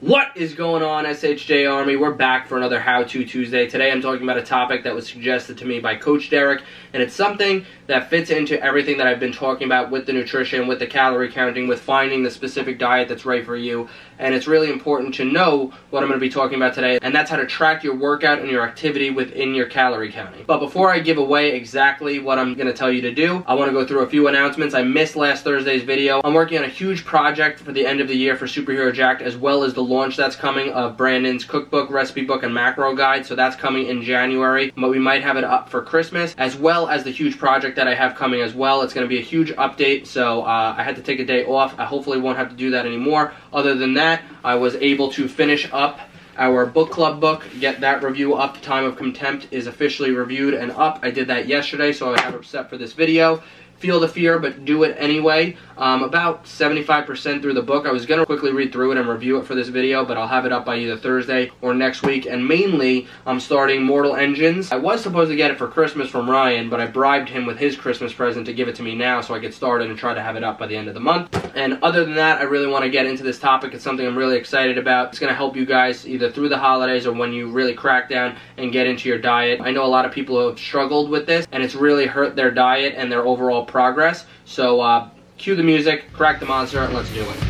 What is going on, SHJ Army? We're back for another How To Tuesday. Today I'm talking about a topic that was suggested to me by Coach Derek, and it's something that fits into everything that I've been talking about with the nutrition, with the calorie counting, with finding the specific diet that's right for you. And it's really important to know what I'm going to be talking about today, and that's how to track your workout and your activity within your calorie counting. But before I give away exactly what I'm going to tell you to do, I want to go through a few announcements. I missed last Thursday's video. I'm working on a huge project for the end of the year for Superhero Jacked, as well as the launch that's coming of Brandon's cookbook, recipe book, and macro guide. So that's coming in January, but we might have it up for Christmas, as well as the huge project that I have coming as well. It's going to be a huge update, so uh, I had to take a day off. I hopefully won't have to do that anymore. Other than that, I was able to finish up our book club book, get that review up. Time of Contempt is officially reviewed and up. I did that yesterday, so I have it set for this video feel the fear, but do it anyway. Um, about 75% through the book. I was going to quickly read through it and review it for this video, but I'll have it up by either Thursday or next week. And mainly, I'm starting Mortal Engines. I was supposed to get it for Christmas from Ryan, but I bribed him with his Christmas present to give it to me now so I could start it and try to have it up by the end of the month. And other than that, I really want to get into this topic. It's something I'm really excited about. It's going to help you guys either through the holidays or when you really crack down and get into your diet. I know a lot of people have struggled with this, and it's really hurt their diet and their overall progress. So uh, cue the music, crack the monster, and let's do it.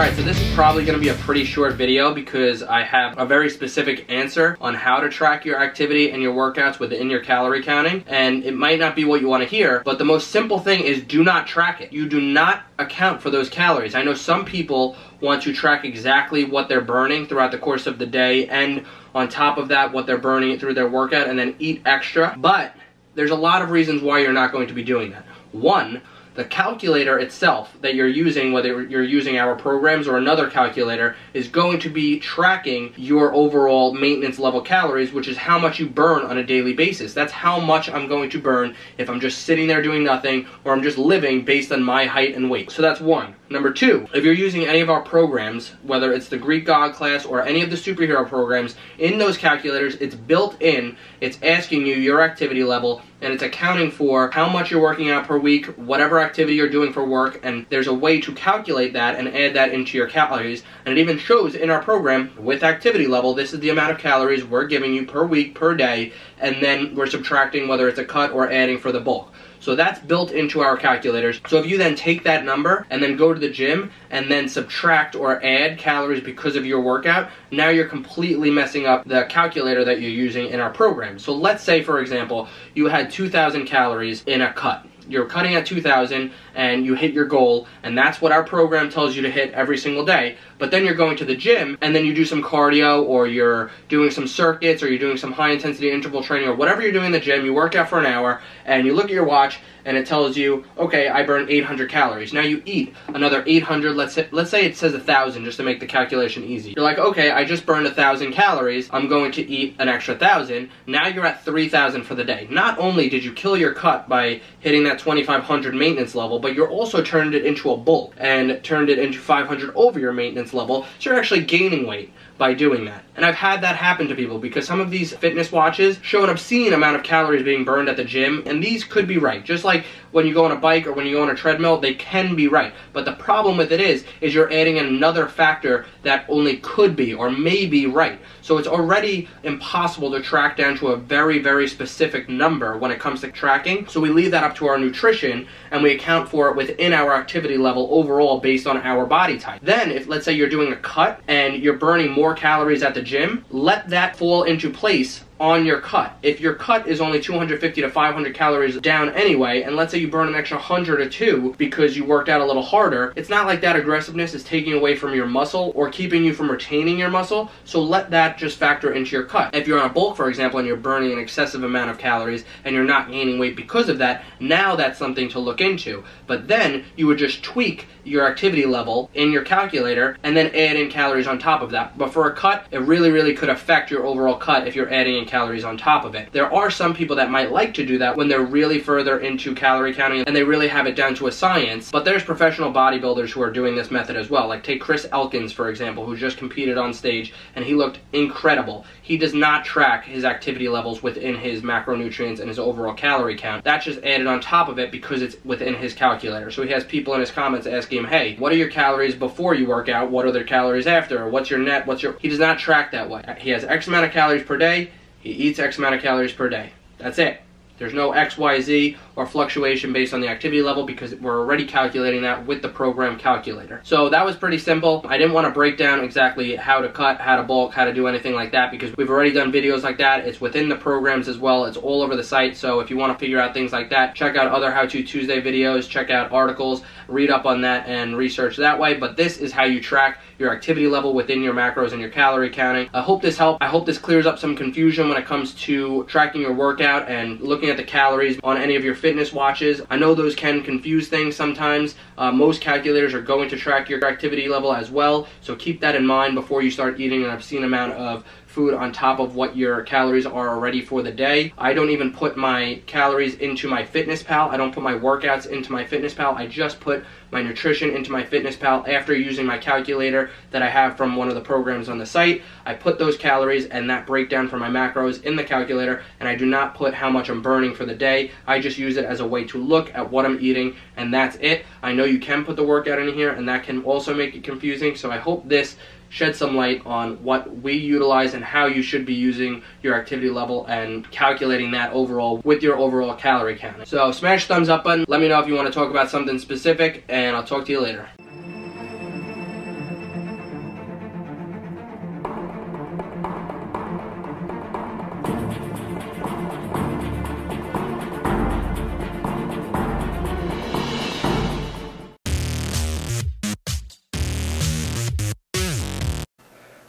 Alright, so this is probably going to be a pretty short video because I have a very specific answer on how to track your activity and your workouts within your calorie counting. And it might not be what you want to hear, but the most simple thing is do not track it. You do not account for those calories. I know some people want to track exactly what they're burning throughout the course of the day and on top of that what they're burning through their workout and then eat extra. But there's a lot of reasons why you're not going to be doing that. One, the calculator itself that you're using, whether you're using our programs or another calculator, is going to be tracking your overall maintenance level calories, which is how much you burn on a daily basis. That's how much I'm going to burn if I'm just sitting there doing nothing or I'm just living based on my height and weight. So that's one. Number two, if you're using any of our programs, whether it's the Greek God class or any of the superhero programs, in those calculators, it's built in, it's asking you your activity level, and it's accounting for how much you're working out per week, whatever activity you're doing for work, and there's a way to calculate that and add that into your calories. And it even shows in our program with activity level, this is the amount of calories we're giving you per week, per day, and then we're subtracting whether it's a cut or adding for the bulk. So that's built into our calculators. So if you then take that number and then go to the gym and then subtract or add calories because of your workout, now you're completely messing up the calculator that you're using in our program. So let's say, for example, you had 2,000 calories in a cut you're cutting at 2000 and you hit your goal and that's what our program tells you to hit every single day. But then you're going to the gym and then you do some cardio or you're doing some circuits or you're doing some high intensity interval training or whatever you're doing in the gym you work out for an hour and you look at your watch and it tells you okay I burned 800 calories. Now you eat another 800 let's say, let's say it says 1000 just to make the calculation easy. You're like okay I just burned 1000 calories I'm going to eat an extra 1000 now you're at 3000 for the day. Not only did you kill your cut by hitting that 2500 maintenance level, but you're also turned it into a bulk and turned it into 500 over your maintenance level, so you're actually gaining weight by doing that. And I've had that happen to people because some of these fitness watches show an obscene amount of calories being burned at the gym, and these could be right. Just like when you go on a bike or when you go on a treadmill, they can be right. But the problem with it is, is you're adding another factor that only could be or may be right. So it's already impossible to track down to a very, very specific number when it comes to tracking. So we leave that up to our nutrition and we account for it within our activity level overall based on our body type. Then if let's say you're doing a cut and you're burning more calories at the gym, let that fall into place on your cut. If your cut is only 250 to 500 calories down anyway, and let's say you burn an extra 100 or 2 because you worked out a little harder, it's not like that aggressiveness is taking away from your muscle or keeping you from retaining your muscle, so let that just factor into your cut. If you're on a bulk, for example, and you're burning an excessive amount of calories and you're not gaining weight because of that, now that's something to look into. But then you would just tweak your activity level in your calculator and then add in calories on top of that. But for a cut, it really, really could affect your overall cut if you're adding in calories on top of it. There are some people that might like to do that when they're really further into calorie counting and they really have it down to a science, but there's professional bodybuilders who are doing this method as well. Like take Chris Elkins, for example, who just competed on stage and he looked incredible. He does not track his activity levels within his macronutrients and his overall calorie count. That's just added on top of it because it's within his calculator. So he has people in his comments asking him, hey, what are your calories before you work out? What are their calories after? What's your net? What's your... He does not track that way. He has X amount of calories per day. He eats X amount of calories per day. That's it. There's no XYZ or fluctuation based on the activity level because we're already calculating that with the program calculator. So that was pretty simple. I didn't want to break down exactly how to cut, how to bulk, how to do anything like that because we've already done videos like that. It's within the programs as well. It's all over the site. So if you want to figure out things like that, check out other How To Tuesday videos, check out articles, read up on that and research that way. But this is how you track your activity level within your macros and your calorie counting. I hope this helped. I hope this clears up some confusion when it comes to tracking your workout and looking at the calories on any of your fitness watches. I know those can confuse things sometimes. Uh, most calculators are going to track your activity level as well, so keep that in mind before you start eating an obscene amount of food on top of what your calories are already for the day. I don't even put my calories into my Fitness Pal. I don't put my workouts into my Fitness Pal. I just put my nutrition into my Fitness Pal after using my calculator that I have from one of the programs on the site. I put those calories and that breakdown for my macros in the calculator and I do not put how much I'm burning for the day. I just use it as a way to look at what I'm eating and that's it. I know you can put the workout in here and that can also make it confusing so I hope this shed some light on what we utilize and how you should be using your activity level and calculating that overall with your overall calorie count. So smash thumbs up button. Let me know if you want to talk about something specific and I'll talk to you later.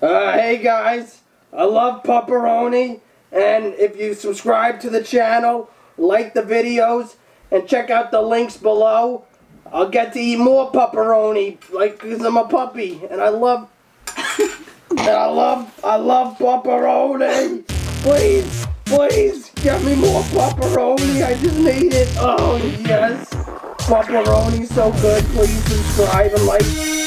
Uh, hey guys, I love pepperoni, and if you subscribe to the channel, like the videos, and check out the links below, I'll get to eat more pepperoni, like, cause I'm a puppy, and I love, and I love, I love pepperoni. Please, please, get me more pepperoni, I just need it. Oh, yes. Pepperoni so good, please subscribe and like.